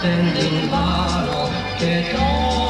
standing bottle, the on.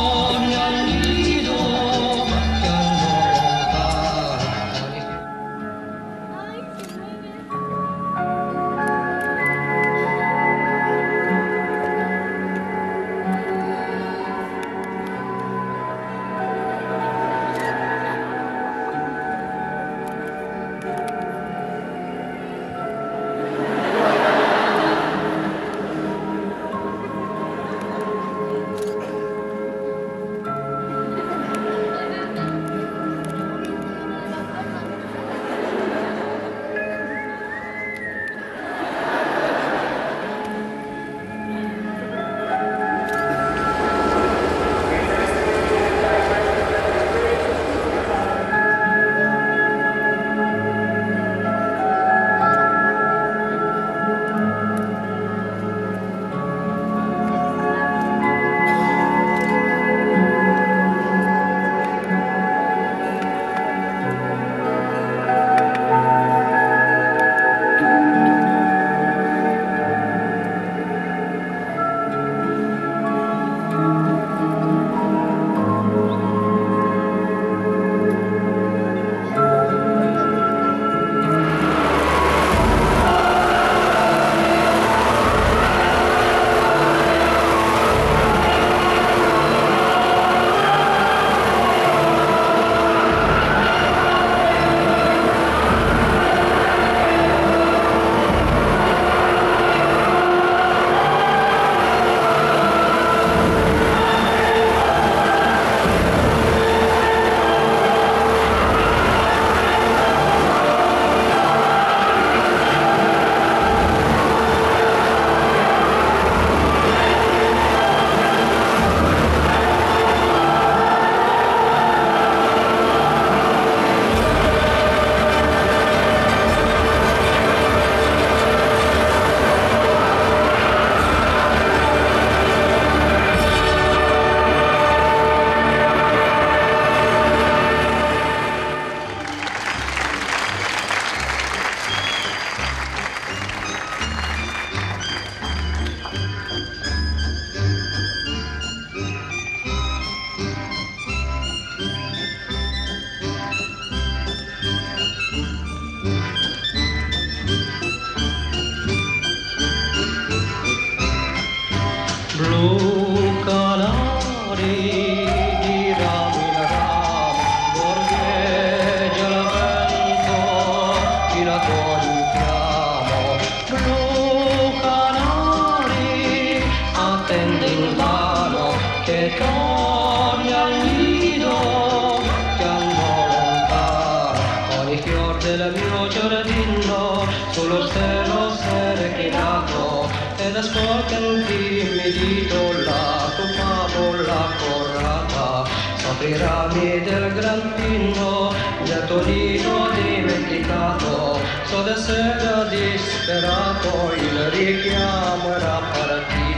Fior del mio giardino, sullo stelo serechinato, ed ascolta un timido la tua favola corrata, sopra i rami del gran pino, del tuo nido dimenticato, so da sera disperato, il richiamo era partito.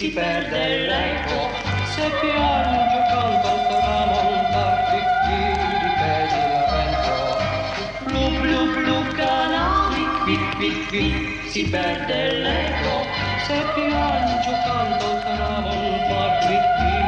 Si perde l'eco. Se piange canto al tramontar, qui, ripeti il vento. Blu, blu, blu canari, qui, qui, qui, si perde l'eco. Se piange canto al tramontar,